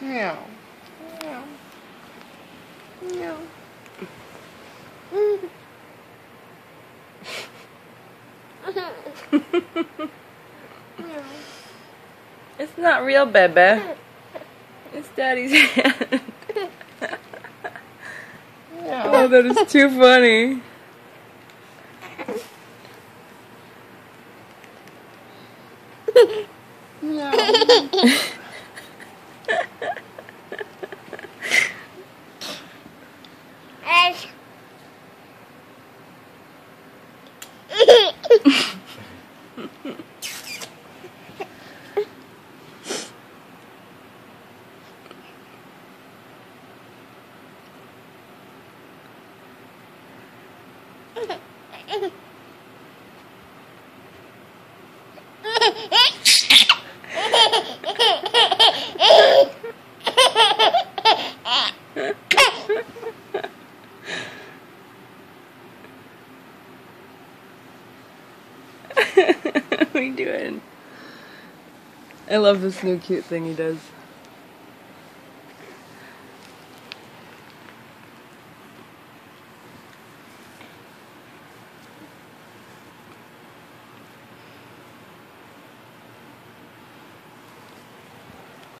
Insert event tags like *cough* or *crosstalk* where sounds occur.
Meow. Meow. Meow. *laughs* it's not real, baby. It's daddy's hand. oh, that is too funny. *laughs* what are you doing? I love this new cute thing he does.